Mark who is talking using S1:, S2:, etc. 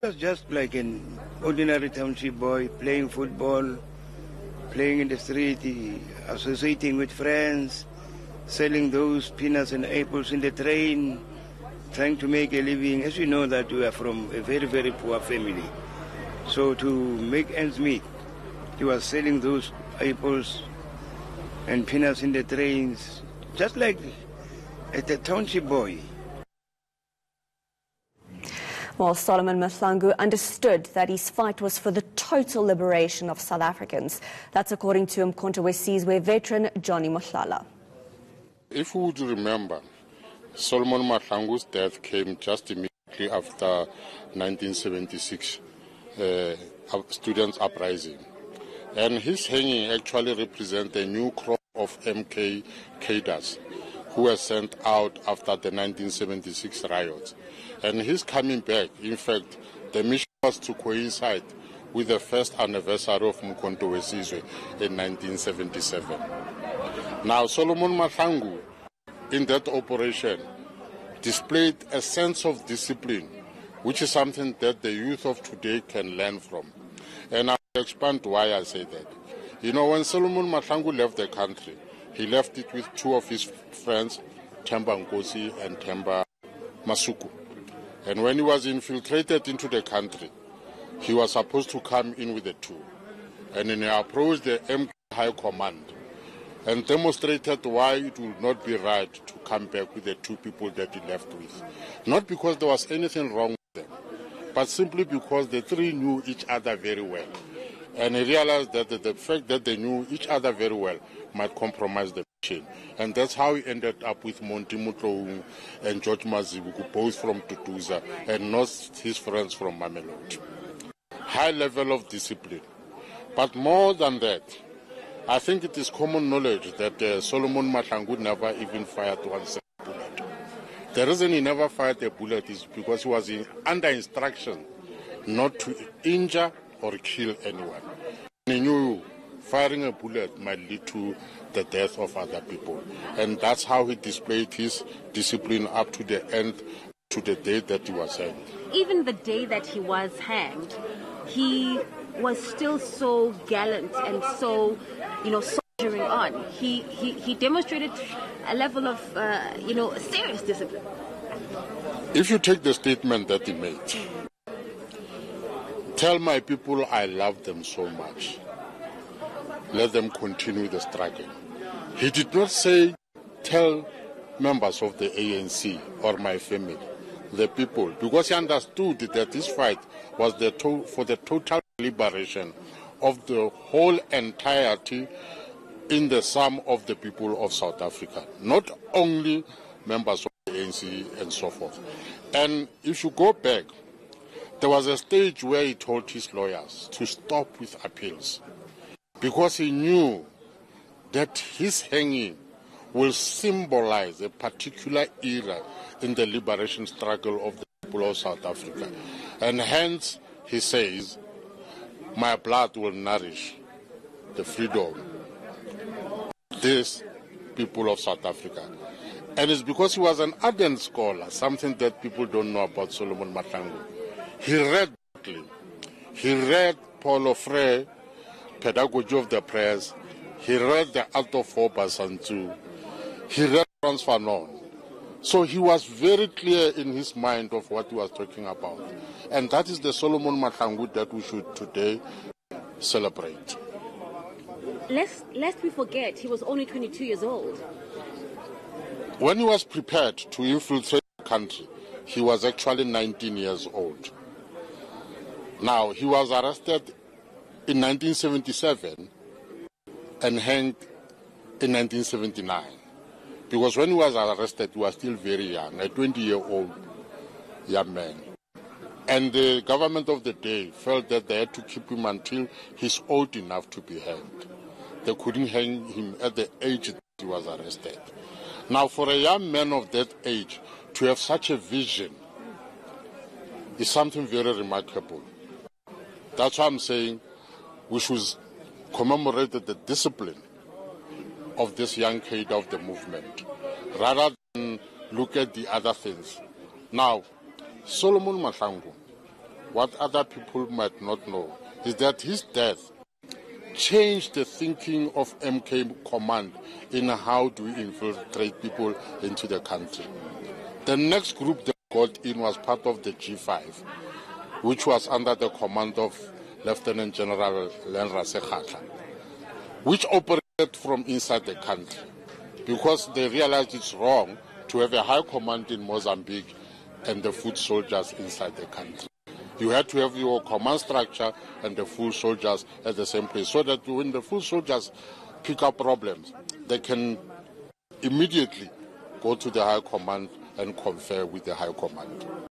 S1: was just like an ordinary township boy playing football, playing in the street, associating with friends, selling those peanuts and apples in the train, trying to make a living. As you know that we are from a very, very poor family. So to make ends meet, he was selling those apples and peanuts in the trains, just like a township boy.
S2: Well, Solomon Mahlangu understood that his fight was for the total liberation of South Africans. That's according to Umkhonto we veteran Johnny Mohlala.
S3: If we would remember, Solomon Mahlangu's death came just immediately after 1976 uh, students' uprising. And his hanging actually represents a new crop of MK cadres who were sent out after the 1976 riots. And he's coming back. In fact, the mission was to coincide with the first anniversary of Umkhonto we Sizwe in 1977. Now, Solomon Mahlangu, in that operation, displayed a sense of discipline, which is something that the youth of today can learn from. And I'll expand why I say that. You know, when Solomon Mahlangu left the country, he left it with two of his friends, Temba Nkosi and Temba Masuku. And when he was infiltrated into the country, he was supposed to come in with the two. And he approached the MK High Command and demonstrated why it would not be right to come back with the two people that he left with. Not because there was anything wrong with them, but simply because the three knew each other very well. And he realized that the, the fact that they knew each other very well might compromise the mission. And that's how he ended up with Monty Motlou and George Mazibuko, both from Duduza, and not his friends from Mamelodi. High level of discipline. But more than that, I think it is common knowledge that uh, Solomon Mahlangu never even fired one bullet. The reason he never fired a bullet is because he was in, under instruction not to injure or kill anyone. He knew firing a bullet might lead to the death of other people. And that's how he displayed his discipline up to the end, to the day that he was hanged.
S4: Even the day that he was hanged, he was still so gallant and so, you know, soldiering on. He, he, he demonstrated a level of, uh, you know, serious discipline.
S3: If you take the statement that he made, tell my people I love them so much let them continue the struggle. He did not say, tell members of the ANC or my family, the people, because he understood that this fight was the to- for the total liberation of the whole entirety in the sum of the people of South Africa, not only members of the ANC and so forth. And if you go back, there was a stage where he told his lawyers to stop with appeals because he knew that his hanging will symbolize a particular era in the liberation struggle of the people of South Africa. And hence, he says, my blood will nourish the freedom this people of South Africa. And it's because he was an ardent scholar, something that people don't know about Solomon Mahlangu. He read He read Paulo Freire Pedagogy of the Oppressed. He read the Art of by Sun He read Frantz Fanon. So he was very clear in his mind of what he was talking about. And that is the Solomon Mahlangu that we should today celebrate.
S4: Lest, lest we forget, he was only 22 years old.
S3: When he was prepared to infiltrate the country, he was actually 19 years old. Now, he was arrested in 1977 and hanged in 1979. Because when he was arrested, he was still very young, a 20 year old young man. And the government of the day felt that they had to keep him until he's old enough to be hanged. They couldn't hang him at the age that he was arrested. Now, for a young man of that age to have such a vision is something very remarkable. That's why I'm saying we should commemorate the discipline of this young kid of the movement rather than look at the other things. Now, Solomon Mahlangu what other people might not know is that his death changed the thinking of MK Command in how to infiltrate people into the country. The next group that got in was part of the G5, which was under the command of Lieutenant General Lenra Sekhatla, which operated from inside the country because they realized it's wrong to have a high command in Mozambique and the foot soldiers inside the country. You had to have your command structure and the full soldiers at the same place so that when the full soldiers pick up problems, they can immediately go to the high command and confer with the high command.